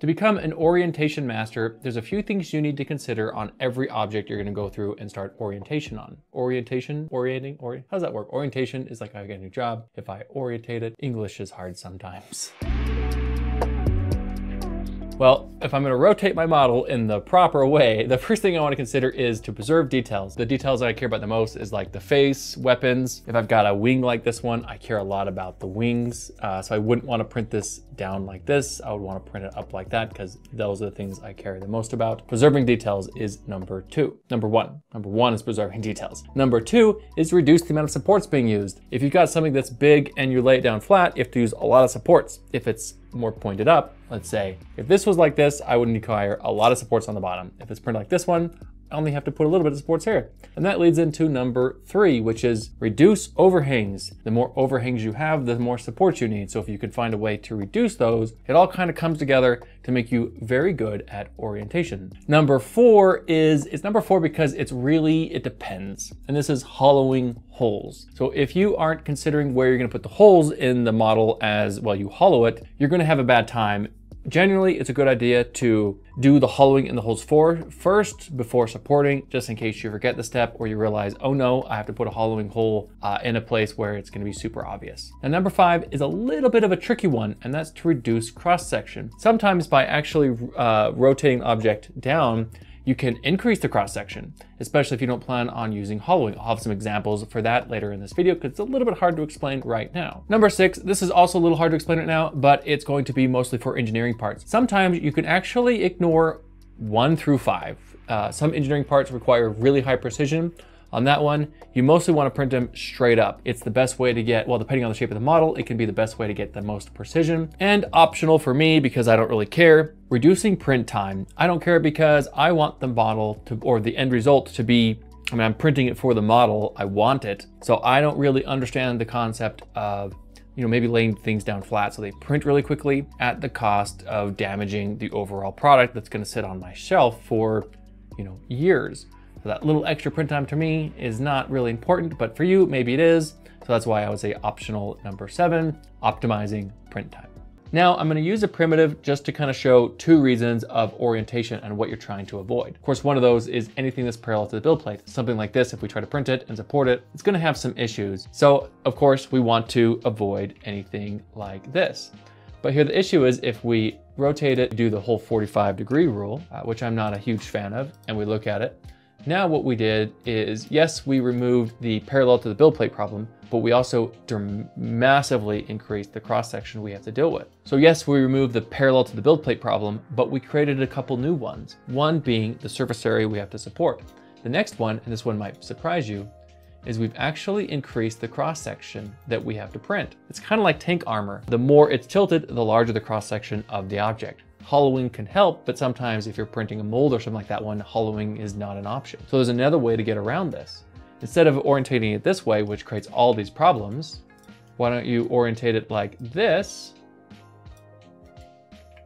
To become an orientation master, there's a few things you need to consider on every object you're gonna go through and start orientation on. Orientation, orienting, ori how does that work? Orientation is like I get a new job. If I orientate it, English is hard sometimes. Well, if I'm gonna rotate my model in the proper way, the first thing I wanna consider is to preserve details. The details that I care about the most is like the face, weapons. If I've got a wing like this one, I care a lot about the wings. Uh, so I wouldn't wanna print this down like this. I would wanna print it up like that because those are the things I care the most about. Preserving details is number two. Number one. Number one is preserving details. Number two is reduce the amount of supports being used. If you've got something that's big and you lay it down flat, you have to use a lot of supports. If it's more pointed up, let's say, if this was like this, I wouldn't require a lot of supports on the bottom. If it's printed like this one, I only have to put a little bit of supports here. And that leads into number three, which is reduce overhangs. The more overhangs you have, the more supports you need. So if you could find a way to reduce those, it all kind of comes together to make you very good at orientation. Number four is, it's number four because it's really, it depends. And this is hollowing holes. So if you aren't considering where you're gonna put the holes in the model as, well, you hollow it, you're gonna have a bad time Generally, it's a good idea to do the hollowing in the holes for first before supporting, just in case you forget the step or you realize, oh no, I have to put a hollowing hole uh, in a place where it's gonna be super obvious. Now number five is a little bit of a tricky one, and that's to reduce cross section. Sometimes by actually uh, rotating object down, you can increase the cross section, especially if you don't plan on using hollowing. I'll have some examples for that later in this video because it's a little bit hard to explain right now. Number six, this is also a little hard to explain right now, but it's going to be mostly for engineering parts. Sometimes you can actually ignore one through five. Uh, some engineering parts require really high precision, on that one, you mostly want to print them straight up. It's the best way to get, well, depending on the shape of the model, it can be the best way to get the most precision. And optional for me, because I don't really care, reducing print time. I don't care because I want the model to, or the end result to be I mean, I'm printing it for the model, I want it. So I don't really understand the concept of you know, maybe laying things down flat so they print really quickly at the cost of damaging the overall product that's gonna sit on my shelf for, you know, years. So that little extra print time to me is not really important, but for you, maybe it is. So that's why I would say optional number seven, optimizing print time. Now I'm gonna use a primitive just to kind of show two reasons of orientation and what you're trying to avoid. Of course, one of those is anything that's parallel to the build plate. Something like this, if we try to print it and support it, it's gonna have some issues. So of course, we want to avoid anything like this. But here the issue is if we rotate it, do the whole 45 degree rule, uh, which I'm not a huge fan of, and we look at it, now what we did is, yes, we removed the parallel to the build plate problem, but we also massively increased the cross section we have to deal with. So yes, we removed the parallel to the build plate problem, but we created a couple new ones. One being the surface area we have to support. The next one, and this one might surprise you, is we've actually increased the cross section that we have to print. It's kind of like tank armor. The more it's tilted, the larger the cross section of the object. Hollowing can help, but sometimes if you're printing a mold or something like that one, hollowing is not an option. So there's another way to get around this. Instead of orientating it this way, which creates all these problems, why don't you orientate it like this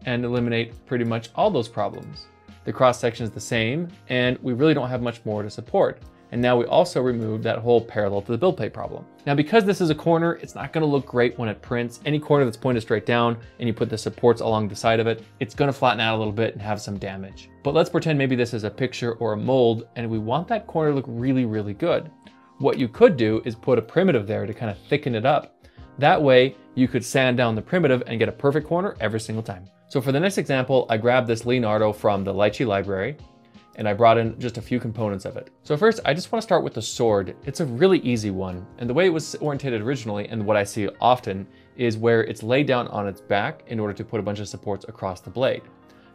and eliminate pretty much all those problems. The cross section is the same, and we really don't have much more to support. And now we also removed that whole parallel to the build plate problem. Now, because this is a corner, it's not gonna look great when it prints. Any corner that's pointed straight down and you put the supports along the side of it, it's gonna flatten out a little bit and have some damage. But let's pretend maybe this is a picture or a mold and we want that corner to look really, really good. What you could do is put a primitive there to kind of thicken it up. That way you could sand down the primitive and get a perfect corner every single time. So for the next example, I grabbed this Leonardo from the Lychee library and I brought in just a few components of it. So first, I just want to start with the sword. It's a really easy one, and the way it was orientated originally, and what I see often, is where it's laid down on its back in order to put a bunch of supports across the blade.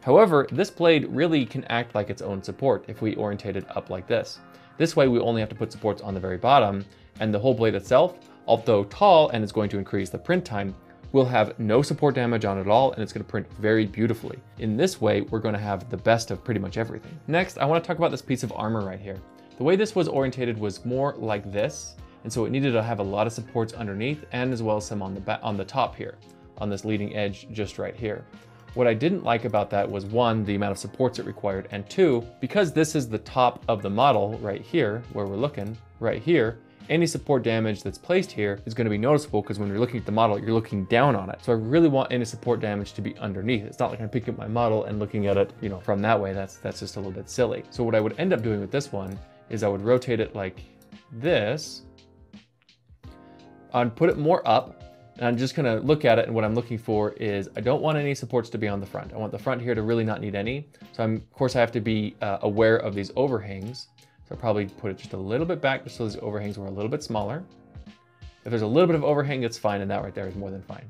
However, this blade really can act like its own support if we orientate it up like this. This way we only have to put supports on the very bottom, and the whole blade itself, although tall and is going to increase the print time, will have no support damage on it at all and it's gonna print very beautifully. In this way, we're gonna have the best of pretty much everything. Next, I wanna talk about this piece of armor right here. The way this was orientated was more like this, and so it needed to have a lot of supports underneath and as well as some on the, on the top here, on this leading edge just right here. What I didn't like about that was one, the amount of supports it required, and two, because this is the top of the model right here, where we're looking, right here, any support damage that's placed here is gonna be noticeable because when you're looking at the model, you're looking down on it. So I really want any support damage to be underneath. It's not like I'm picking up my model and looking at it, you know, from that way. That's, that's just a little bit silly. So what I would end up doing with this one is I would rotate it like this. I'd put it more up and I'm just gonna look at it and what I'm looking for is I don't want any supports to be on the front. I want the front here to really not need any. So I'm, of course I have to be uh, aware of these overhangs. So I'll probably put it just a little bit back just so these overhangs were a little bit smaller. If there's a little bit of overhang, it's fine and that right there is more than fine.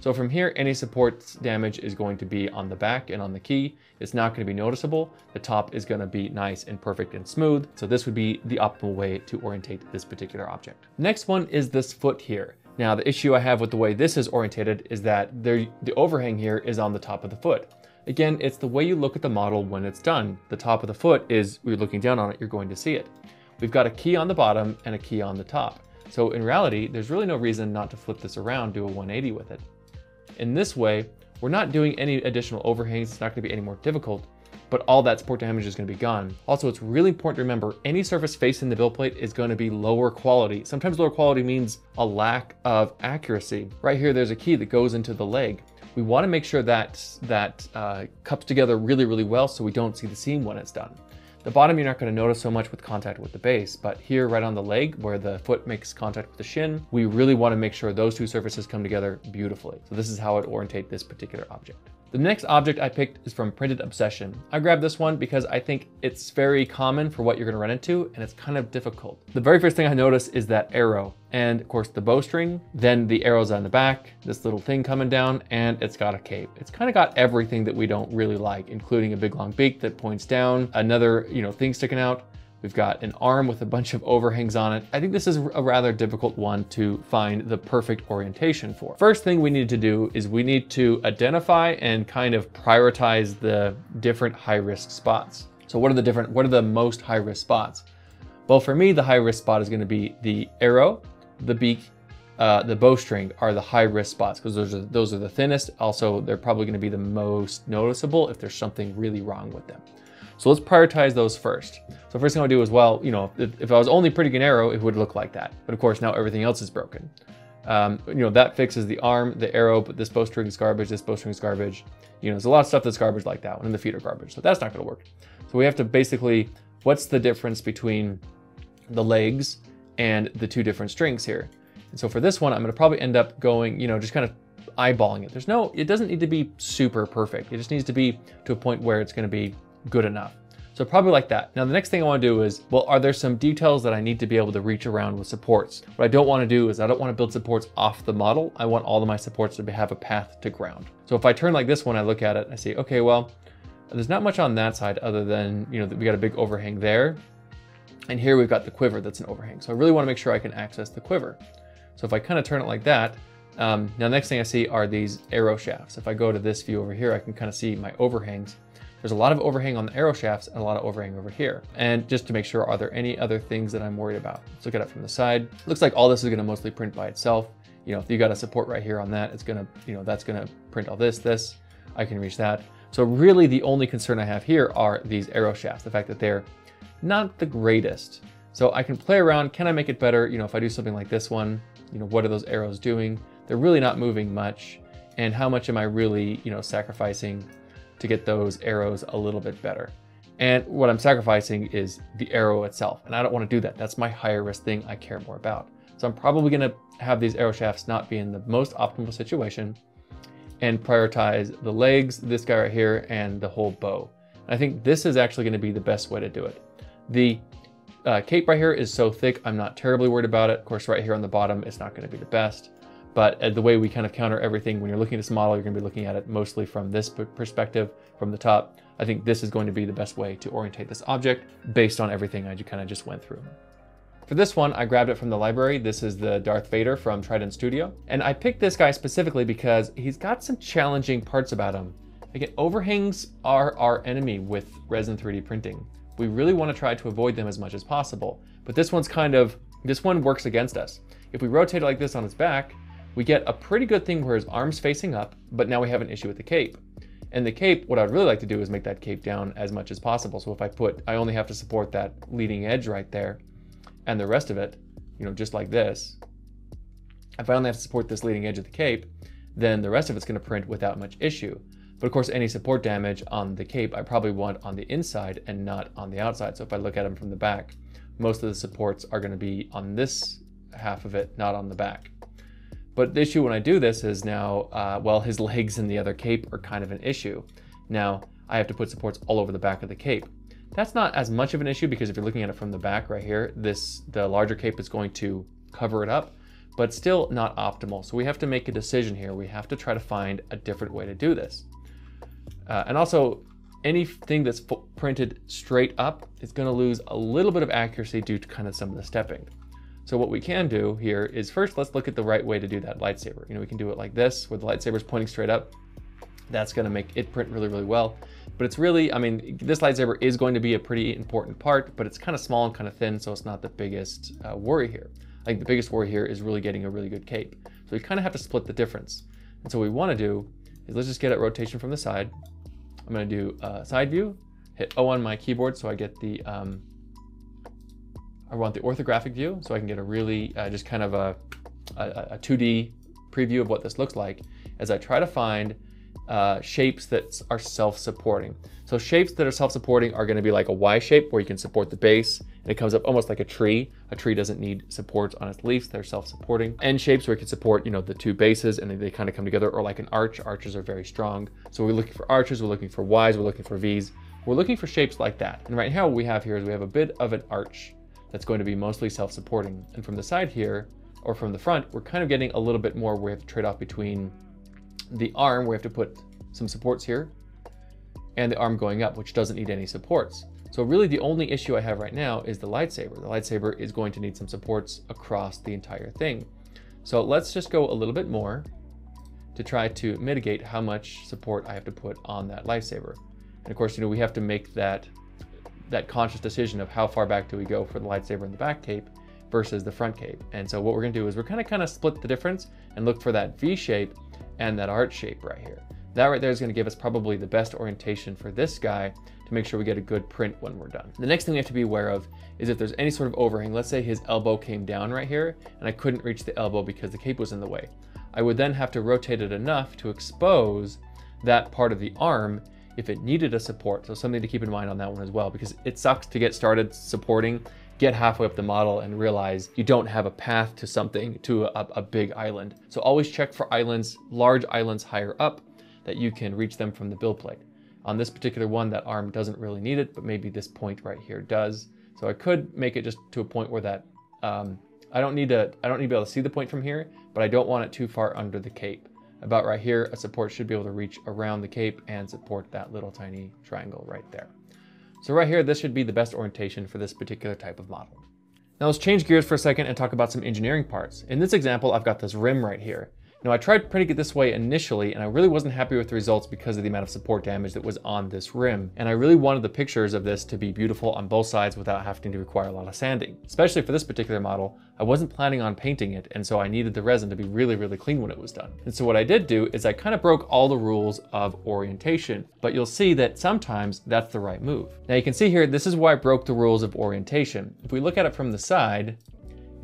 So from here, any support damage is going to be on the back and on the key. It's not gonna be noticeable. The top is gonna be nice and perfect and smooth. So this would be the optimal way to orientate this particular object. Next one is this foot here. Now, the issue I have with the way this is orientated is that there, the overhang here is on the top of the foot. Again, it's the way you look at the model when it's done. The top of the foot is, you're looking down on it, you're going to see it. We've got a key on the bottom and a key on the top. So in reality, there's really no reason not to flip this around, do a 180 with it. In this way, we're not doing any additional overhangs, it's not gonna be any more difficult, but all that support damage is going to be gone. Also, it's really important to remember any surface facing the build plate is going to be lower quality. Sometimes lower quality means a lack of accuracy. Right here, there's a key that goes into the leg. We want to make sure that that uh, cups together really, really well so we don't see the seam when it's done. The bottom you're not going to notice so much with contact with the base, but here right on the leg where the foot makes contact with the shin, we really want to make sure those two surfaces come together beautifully. So this is how I'd orientate this particular object. The next object I picked is from Printed Obsession. I grabbed this one because I think it's very common for what you're gonna run into and it's kind of difficult. The very first thing I notice is that arrow and of course the bowstring, then the arrows on the back, this little thing coming down, and it's got a cape. It's kind of got everything that we don't really like, including a big long beak that points down, another you know thing sticking out, We've got an arm with a bunch of overhangs on it. I think this is a rather difficult one to find the perfect orientation for. First thing we need to do is we need to identify and kind of prioritize the different high risk spots. So what are the different, what are the most high risk spots? Well, for me, the high risk spot is gonna be the arrow, the beak, uh, the bowstring are the high risk spots because those are, those are the thinnest. Also, they're probably gonna be the most noticeable if there's something really wrong with them. So let's prioritize those first. So first thing I'll do is, well, you know, if, if I was only pretty an arrow, it would look like that. But of course, now everything else is broken. Um, you know, that fixes the arm, the arrow, but this bowstring is garbage, this bowstring is garbage. You know, there's a lot of stuff that's garbage like that one, and the feet are garbage. So that's not gonna work. So we have to basically, what's the difference between the legs and the two different strings here? And so for this one, I'm gonna probably end up going, you know, just kind of eyeballing it. There's no, it doesn't need to be super perfect. It just needs to be to a point where it's gonna be good enough. So probably like that. Now the next thing I wanna do is, well, are there some details that I need to be able to reach around with supports? What I don't wanna do is I don't wanna build supports off the model. I want all of my supports to have a path to ground. So if I turn like this one, I look at it, I see, okay, well, there's not much on that side other than, you know, we got a big overhang there. And here we've got the quiver that's an overhang. So I really wanna make sure I can access the quiver. So if I kind of turn it like that, um, now the next thing I see are these arrow shafts. If I go to this view over here, I can kind of see my overhangs. There's a lot of overhang on the arrow shafts and a lot of overhang over here. And just to make sure, are there any other things that I'm worried about? Let's look at it from the side. Looks like all this is gonna mostly print by itself. You know, if you got a support right here on that, it's gonna, you know, that's gonna print all this, this, I can reach that. So really the only concern I have here are these arrow shafts, the fact that they're not the greatest. So I can play around, can I make it better? You know, if I do something like this one, you know, what are those arrows doing? They're really not moving much. And how much am I really, you know, sacrificing to get those arrows a little bit better. And what I'm sacrificing is the arrow itself. And I don't want to do that. That's my higher risk thing I care more about. So I'm probably going to have these arrow shafts not be in the most optimal situation and prioritize the legs, this guy right here, and the whole bow. And I think this is actually going to be the best way to do it. The uh, cape right here is so thick, I'm not terribly worried about it. Of course, right here on the bottom, it's not going to be the best. But uh, the way we kind of counter everything, when you're looking at this model, you're gonna be looking at it mostly from this perspective, from the top. I think this is going to be the best way to orientate this object based on everything I kind of just went through. For this one, I grabbed it from the library. This is the Darth Vader from Trident Studio. And I picked this guy specifically because he's got some challenging parts about him. Again, overhangs are our enemy with resin 3D printing. We really want to try to avoid them as much as possible. But this one's kind of, this one works against us. If we rotate it like this on its back, we get a pretty good thing where his arm's facing up, but now we have an issue with the cape. And the cape, what I'd really like to do is make that cape down as much as possible. So if I put, I only have to support that leading edge right there and the rest of it, you know, just like this, if I only have to support this leading edge of the cape, then the rest of it's gonna print without much issue. But of course, any support damage on the cape, I probably want on the inside and not on the outside. So if I look at them from the back, most of the supports are gonna be on this half of it, not on the back. But the issue when I do this is now, uh, well, his legs and the other cape are kind of an issue. Now, I have to put supports all over the back of the cape. That's not as much of an issue because if you're looking at it from the back right here, this the larger cape is going to cover it up, but still not optimal. So we have to make a decision here. We have to try to find a different way to do this. Uh, and also, anything that's printed straight up is going to lose a little bit of accuracy due to kind of some of the stepping. So what we can do here is first, let's look at the right way to do that lightsaber. You know, we can do it like this, where the lightsaber is pointing straight up. That's going to make it print really, really well. But it's really, I mean, this lightsaber is going to be a pretty important part, but it's kind of small and kind of thin, so it's not the biggest uh, worry here. I think the biggest worry here is really getting a really good cape. So we kind of have to split the difference. And so what we want to do is let's just get a rotation from the side. I'm going to do a side view, hit O on my keyboard so I get the, um, I want the orthographic view so I can get a really, uh, just kind of a, a, a 2D preview of what this looks like as I try to find uh, shapes that are self-supporting. So shapes that are self-supporting are going to be like a Y shape where you can support the base and it comes up almost like a tree. A tree doesn't need supports on its leaves, they're self-supporting. N shapes where you can support, you know, the two bases and they kind of come together or like an arch. Arches are very strong. So we're looking for arches, we're looking for Ys, we're looking for Vs. We're looking for shapes like that. And right now what we have here is we have a bit of an arch that's going to be mostly self-supporting. And from the side here, or from the front, we're kind of getting a little bit more where we have to trade off between the arm, where we have to put some supports here, and the arm going up, which doesn't need any supports. So really the only issue I have right now is the lightsaber. The lightsaber is going to need some supports across the entire thing. So let's just go a little bit more to try to mitigate how much support I have to put on that lightsaber. And of course, you know, we have to make that that conscious decision of how far back do we go for the lightsaber in the back cape versus the front cape. And so what we're gonna do is we're gonna kind of split the difference and look for that V shape and that arch shape right here. That right there is gonna give us probably the best orientation for this guy to make sure we get a good print when we're done. The next thing we have to be aware of is if there's any sort of overhang, let's say his elbow came down right here and I couldn't reach the elbow because the cape was in the way. I would then have to rotate it enough to expose that part of the arm if it needed a support. So something to keep in mind on that one as well, because it sucks to get started supporting, get halfway up the model and realize you don't have a path to something, to a, a big island. So always check for islands, large islands higher up that you can reach them from the build plate. On this particular one, that arm doesn't really need it, but maybe this point right here does. So I could make it just to a point where that, um, I don't need to, I don't need to be able to see the point from here, but I don't want it too far under the cape. About right here, a support should be able to reach around the cape and support that little tiny triangle right there. So right here, this should be the best orientation for this particular type of model. Now let's change gears for a second and talk about some engineering parts. In this example, I've got this rim right here. Now I tried printing it this way initially and I really wasn't happy with the results because of the amount of support damage that was on this rim. And I really wanted the pictures of this to be beautiful on both sides without having to require a lot of sanding. Especially for this particular model, I wasn't planning on painting it and so I needed the resin to be really, really clean when it was done. And so what I did do is I kind of broke all the rules of orientation, but you'll see that sometimes that's the right move. Now you can see here, this is why I broke the rules of orientation. If we look at it from the side,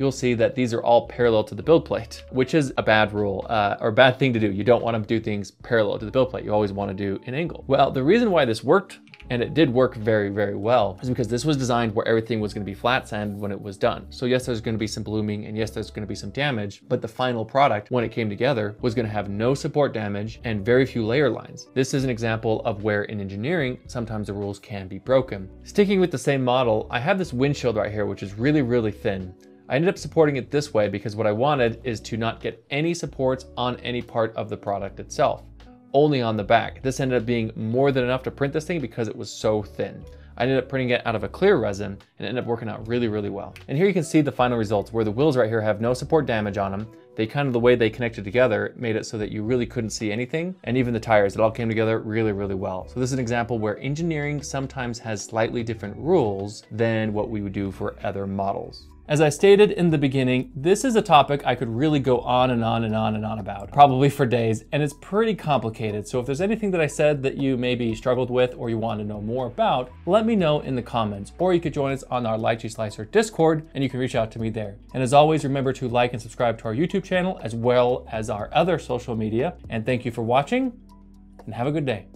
you'll see that these are all parallel to the build plate, which is a bad rule uh, or bad thing to do. You don't want to do things parallel to the build plate. You always want to do an angle. Well, the reason why this worked and it did work very, very well, is because this was designed where everything was gonna be flat sand when it was done. So yes, there's gonna be some blooming and yes, there's gonna be some damage, but the final product, when it came together, was gonna have no support damage and very few layer lines. This is an example of where in engineering, sometimes the rules can be broken. Sticking with the same model, I have this windshield right here, which is really, really thin. I ended up supporting it this way because what I wanted is to not get any supports on any part of the product itself, only on the back. This ended up being more than enough to print this thing because it was so thin. I ended up printing it out of a clear resin and it ended up working out really, really well. And here you can see the final results where the wheels right here have no support damage on them. They kind of, the way they connected together made it so that you really couldn't see anything. And even the tires, it all came together really, really well. So this is an example where engineering sometimes has slightly different rules than what we would do for other models. As I stated in the beginning, this is a topic I could really go on and on and on and on about, probably for days, and it's pretty complicated. So if there's anything that I said that you maybe struggled with or you want to know more about, let me know in the comments, or you could join us on our Lychee Slicer Discord and you can reach out to me there. And as always, remember to like and subscribe to our YouTube channel as well as our other social media. And thank you for watching and have a good day.